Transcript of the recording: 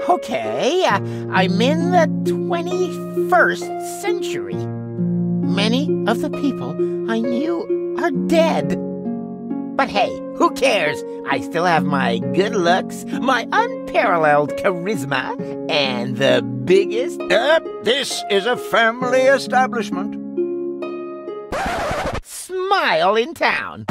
Okay, uh, I'm in the 21st century. Many of the people I knew are dead. But hey, who cares? I still have my good looks, my unparalleled charisma, and the biggest. Uh, this is a family establishment. Smile in town.